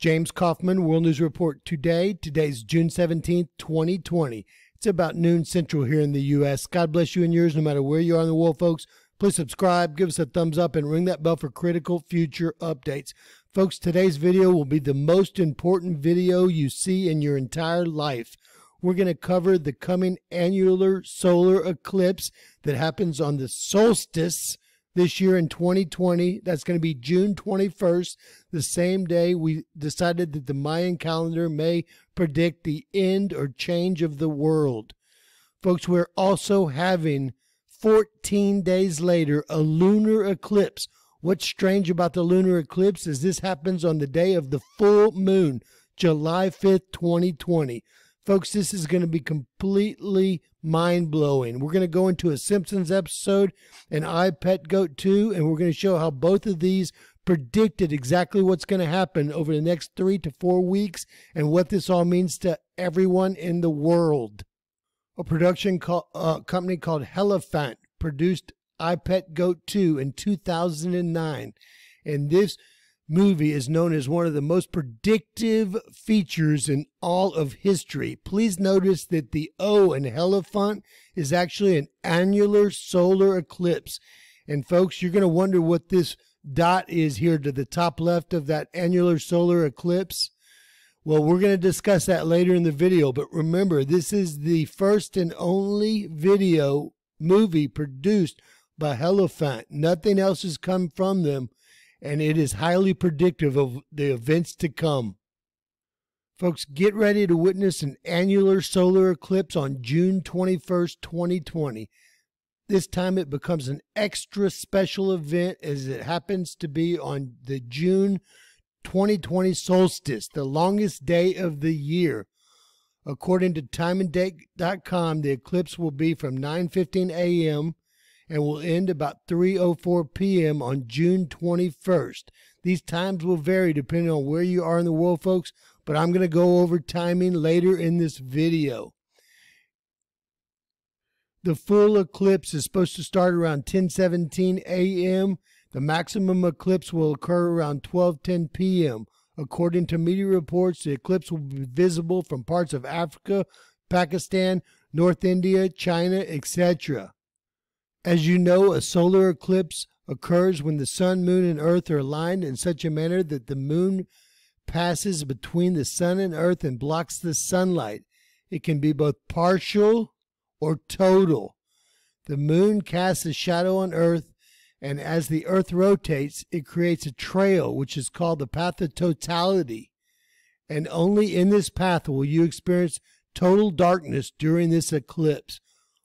James Kaufman, World News Report today. Today's June 17th, 2020. It's about noon central here in the U.S. God bless you and yours, no matter where you are in the world, folks. Please subscribe, give us a thumbs up, and ring that bell for critical future updates. Folks, today's video will be the most important video you see in your entire life. We're going to cover the coming annular solar eclipse that happens on the solstice this year in 2020. That's going to be June 21st, the same day we decided that the Mayan calendar may predict the end or change of the world. Folks, we're also having 14 days later a lunar eclipse. What's strange about the lunar eclipse is this happens on the day of the full moon, July 5th, 2020. Folks, this is going to be completely mind blowing. We're going to go into a Simpsons episode, and I Pet Goat 2, and we're going to show how both of these predicted exactly what's going to happen over the next three to four weeks and what this all means to everyone in the world. A production co- uh, company called Hellephant produced I Pet Goat 2 in 2009. And this movie is known as one of the most predictive features in all of history. Please notice that the O in Hellephant is actually an annular solar eclipse. And folks, you're going to wonder what this dot is here to the top left of that annular solar eclipse. Well, we're going to discuss that later in the video, but remember, this is the first and only video movie produced by Hellephant. Nothing else has come from them and it is highly predictive of the events to come. Folks, get ready to witness an annular solar eclipse on June 21st, 2020. This time it becomes an extra special event as it happens to be on the June 2020 solstice, the longest day of the year. According to timeanddate.com, the eclipse will be from 9:15 a.m and will end about 3:04 p.m. on June 21st. These times will vary depending on where you are in the world, folks, but I'm going to go over timing later in this video. The full eclipse is supposed to start around 10:17 a.m. The maximum eclipse will occur around 12:10 p.m. According to media reports, the eclipse will be visible from parts of Africa, Pakistan, North India, China, etc. As you know, a solar eclipse occurs when the sun, moon, and earth are aligned in such a manner that the moon passes between the sun and earth and blocks the sunlight. It can be both partial or total. The moon casts a shadow on earth, and as the earth rotates, it creates a trail, which is called the path of totality. And only in this path will you experience total darkness during this eclipse.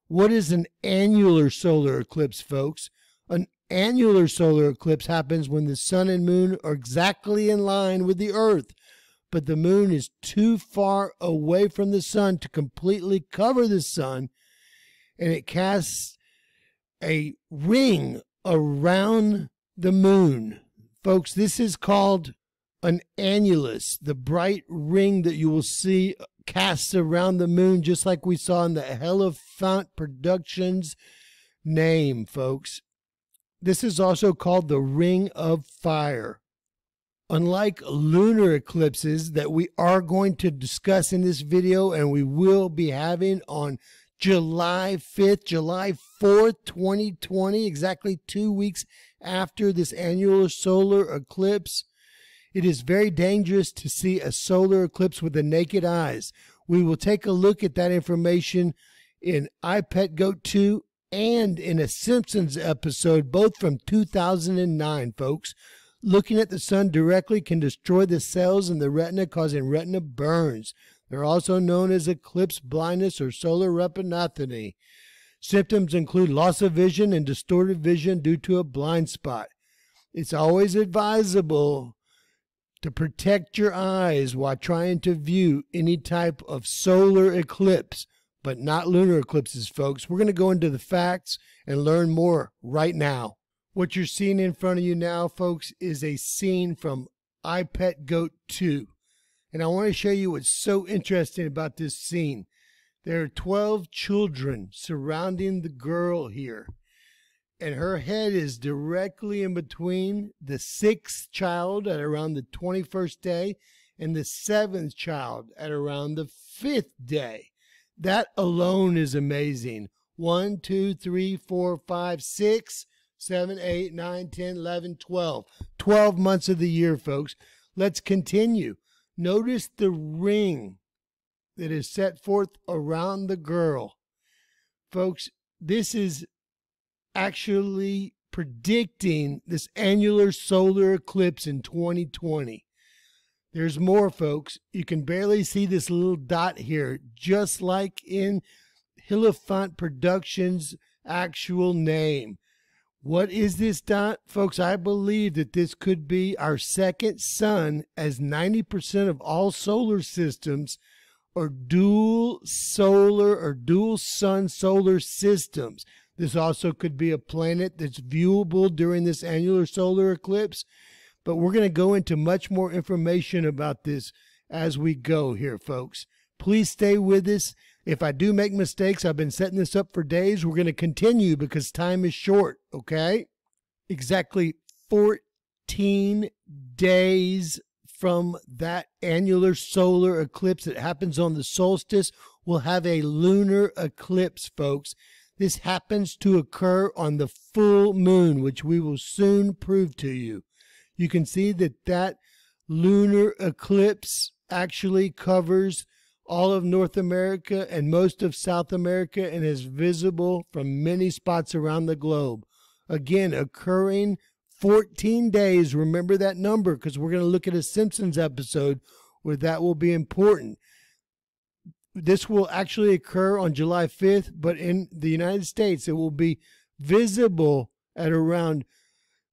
What is an annular solar eclipse, folks? An annular solar eclipse happens when the sun and moon are exactly in line with the earth, but the moon is too far away from the sun to completely cover the sun, and it casts a ring around the moon. Folks, this is called an annulus, the bright ring that you will see casts around the moon, just like we saw in the Hellephant Productions name, folks. This is also called the Ring of Fire. Unlike lunar eclipses that we are going to discuss in this video and we will be having on July 5th, July 4th, 2020, exactly two weeks after this annual solar eclipse, it is very dangerous to see a solar eclipse with the naked eyes. We will take a look at that information in I Pet Goat 2 and in a Simpsons episode, both from 2009, folks. Looking at the sun directly can destroy the cells in the retina, causing retina burns. They're also known as eclipse blindness or solar retinopathy. Symptoms include loss of vision and distorted vision due to a blind spot. It's always advisable to protect your eyes while trying to view any type of solar eclipse, but not lunar eclipses, folks. We're going to go into the facts and learn more right now. What you're seeing in front of you now, folks, is a scene from I Pet Goat 2. And I want to show you what's so interesting about this scene. There are 12 children surrounding the girl here and her head is directly in between the sixth child at around the 21st day and the seventh child at around the fifth day. That alone is amazing. One, two, three, four, five, six, seven, eight, nine, ten, eleven, twelve. Twelve months of the year, folks. Let's continue. Notice the ring that is set forth around the girl. Folks, this is actually predicting this annular solar eclipse in 2020. There's more, folks. You can barely see this little dot here, just like in Hierophant Productions' actual name. What is this dot? Folks, I believe that this could be our second sun, as 90% of all solar systems are dual solar or dual sun solar systems. This also could be a planet that's viewable during this annular solar eclipse. But we're going to go into much more information about this as we go here, folks. Please stay with us. If I do make mistakes, I've been setting this up for days. We're going to continue because time is short, okay? Exactly 14 days from that annular solar eclipse that happens on the solstice, we'll have a lunar eclipse, folks. This happens to occur on the full moon, which we will soon prove to you. You can see that that lunar eclipse actually covers all of North America and most of South America and is visible from many spots around the globe. Again, occurring 14 days. Remember that number because we're going to look at a Simpsons episode where that will be important. This will actually occur on July 5th, but in the United States, it will be visible at around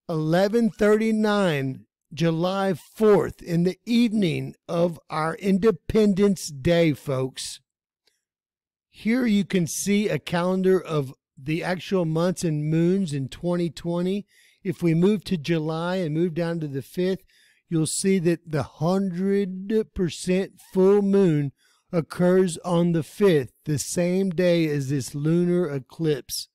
1139 July 4th in the evening of our Independence Day, folks. Here you can see a calendar of the actual months and moons in 2020. If we move to July and move down to the 5th, you'll see that the 100% full moon occurs on the 5th, the same day as this lunar eclipse.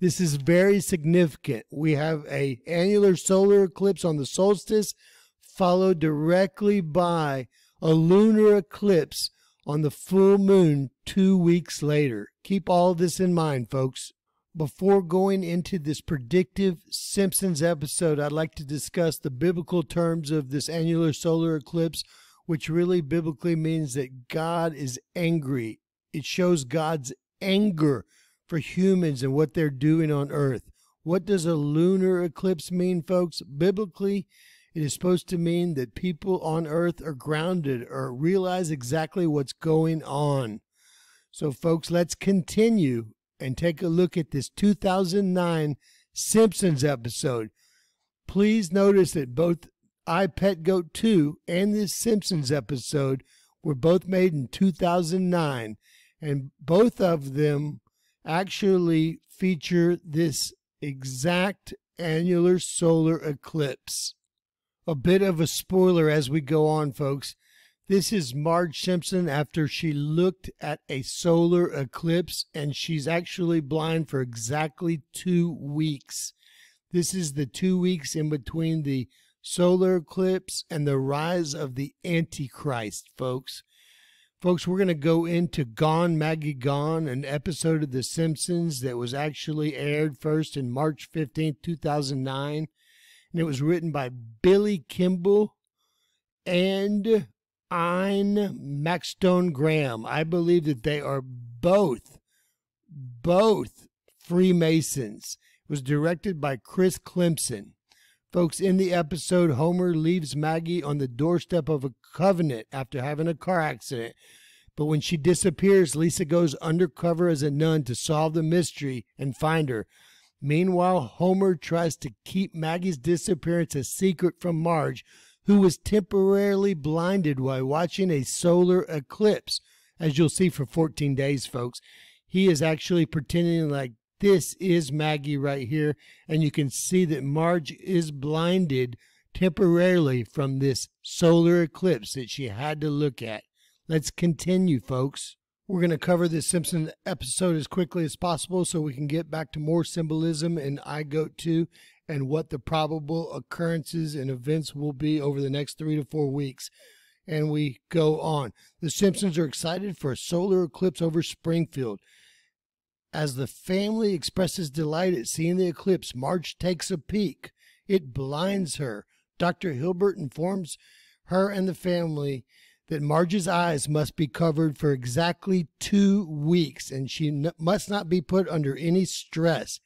This is very significant. We have a annular solar eclipse on the solstice followed directly by a lunar eclipse on the full moon 2 weeks later. Keep all this in mind, folks. Before going into this predictive Simpsons episode, I'd like to discuss the biblical terms of this annular solar eclipse which really biblically means that God is angry. It shows God's anger for humans and what they're doing on earth. What does a lunar eclipse mean, folks? Biblically, it is supposed to mean that people on earth are grounded or realize exactly what's going on. So, folks, let's continue and take a look at this 2009 Simpsons episode. Please notice that both I Pet Goat 2 and this Simpsons episode were both made in 2009, and both of them actually feature this exact annular solar eclipse. A bit of a spoiler as we go on, folks. This is Marge Simpson after she looked at a solar eclipse, and she's actually blind for exactly two weeks. This is the two weeks in between the solar eclipse, and the rise of the Antichrist, folks. Folks, we're going to go into Gone Maggie Gone, an episode of The Simpsons that was actually aired first in March 15, 2009. And it was written by Billy Kimball and Ian Maxtone Graham. I believe that they are both, both Freemasons. It was directed by Chris Clements. Folks, in the episode, Homer leaves Maggie on the doorstep of a covenant after having a car accident. But when she disappears, Lisa goes undercover as a nun to solve the mystery and find her. Meanwhile, Homer tries to keep Maggie's disappearance a secret from Marge, who was temporarily blinded while watching a solar eclipse. As you'll see for 14 days, folks, he is actually pretending like this is Maggie right here. And you can see that Marge is blinded temporarily from this solar eclipse that she had to look at. Let's continue, folks. We're going to cover this Simpson episode as quickly as possible so we can get back to more symbolism in I Goat 2 and what the probable occurrences and events will be over the next three to four weeks. and we go on. The Simpsons are excited for a solar eclipse over Springfield. As the family expresses delight at seeing the eclipse, Marge takes a peek. It blinds her. Dr. Hibbert informs her and the family that Marge's eyes must be covered for exactly two weeks and she must not be put under any stress.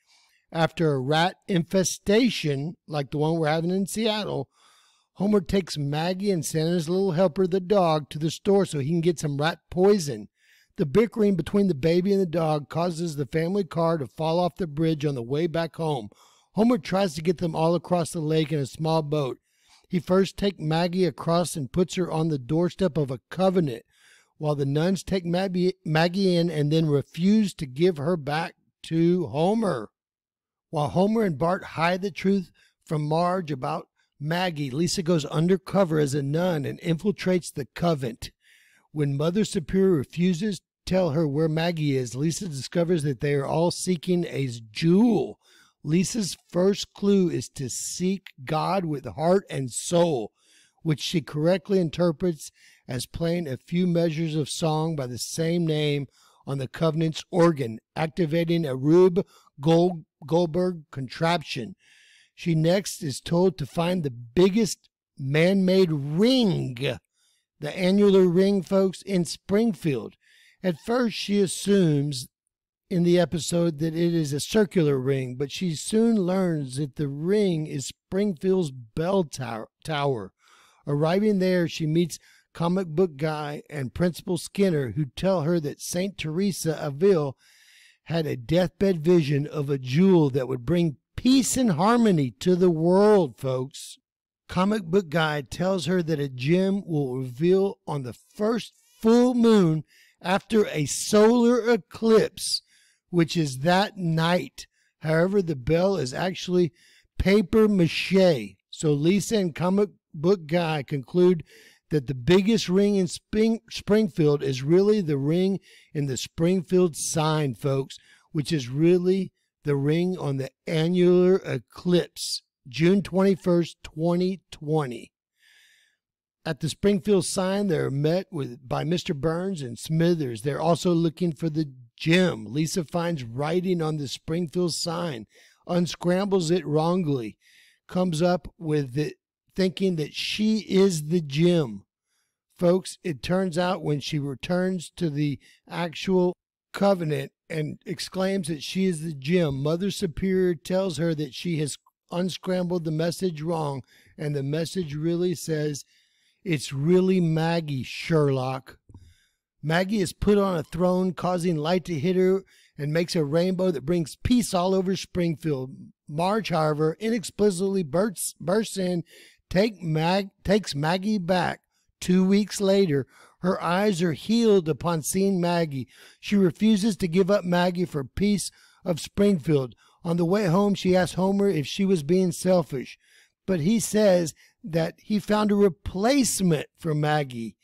After a rat infestation, like the one we're having in Seattle, Homer takes Maggie and Santa's little helper, the dog, to the store so he can get some rat poison. The bickering between the baby and the dog causes the family car to fall off the bridge on the way back home. Homer tries to get them all across the lake in a small boat. He first takes Maggie across and puts her on the doorstep of a covenant, while the nuns take Maggie, Maggie in and then refuse to give her back to Homer. While Homer and Bart hide the truth from Marge about Maggie, Lisa goes undercover as a nun and infiltrates the convent. When Mother Superior refuses to tell her where Maggie is, Lisa discovers that they are all seeking a jewel. Lisa's first clue is to seek God with heart and soul, which she correctly interprets as playing a few measures of song by the same name on the Covenant's organ, activating a Rube Gold, Goldberg contraption. She next is told to find the biggest man made ring the annular ring, folks, in Springfield. At first, she assumes in the episode that it is a circular ring, but she soon learns that the ring is Springfield's bell tower. Tower. Arriving there, she meets comic book guy and Principal Skinner, who tell her that St. Teresa Avila had a deathbed vision of a jewel that would bring peace and harmony to the world, folks. Comic Book Guy tells her that a gem will reveal on the first full moon after a solar eclipse, which is that night. However, the bell is actually paper mache. So Lisa and Comic Book Guy conclude that the biggest ring in Spring, Springfield is really the ring in the Springfield sign, folks, which is really the ring on the annular eclipse. June 21st, 2020. At the Springfield sign, they're met with by Mr. Burns and Smithers. They're also looking for the gem. Lisa finds writing on the Springfield sign, unscrambles it wrongly, comes up with it thinking that she is the gem. Folks, it turns out when she returns to the actual covenant and exclaims that she is the gem, Mother Superior tells her that she has unscrambled the message wrong, and the message really says, It's really Maggie, Sherlock. Maggie is put on a throne, causing light to hit her and makes a rainbow that brings peace all over Springfield. Marge, however, inexplicably bursts, bursts in, take Mag, takes Maggie back. Two weeks later, her eyes are healed upon seeing Maggie. She refuses to give up Maggie for peace of Springfield. On the way home, she asks Homer if she was being selfish, but he says that he found a replacement for Maggie.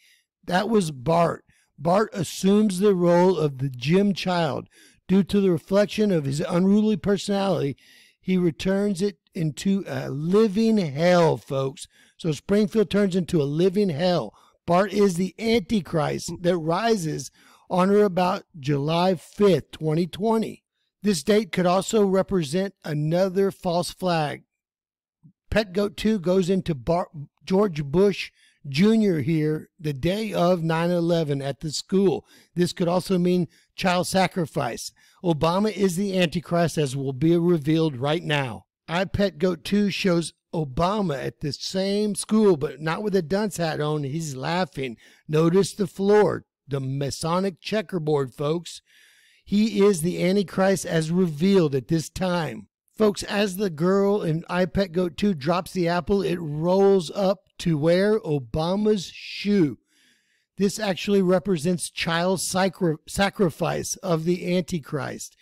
That was Bart. Bart assumes the role of the gem child. Due to the reflection of his unruly personality, he returns it into a living hell, folks. So Springfield turns into a living hell. Bart is the Antichrist that rises on or about July 5th, 2020. This date could also represent another false flag. Pet Goat 2 goes into Bar- George Bush Jr. here the day of 9 11 at the school. This could also mean child sacrifice. Obama is the Antichrist, as will be revealed right now. I Pet Goat 2 shows Obama at the same school, but not with a dunce hat on. He's laughing. Notice the floor, the Masonic checkerboard, folks. He is the Antichrist as revealed at this time. Folks, as the girl in iPet Goat 2 drops the apple, it rolls up to where? Obama's shoe. This actually represents child sacrifice of the Antichrist.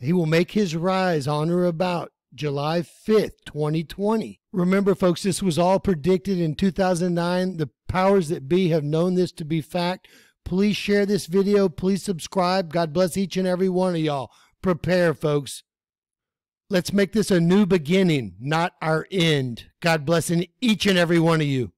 He will make his rise on or about July 5th, 2020. Remember, folks, this was all predicted in 2009. The powers that be have known this to be fact. Please share this video. Please subscribe. God bless each and every one of y'all. Prepare, folks. Let's make this a new beginning, not our end. God bless each and every one of you.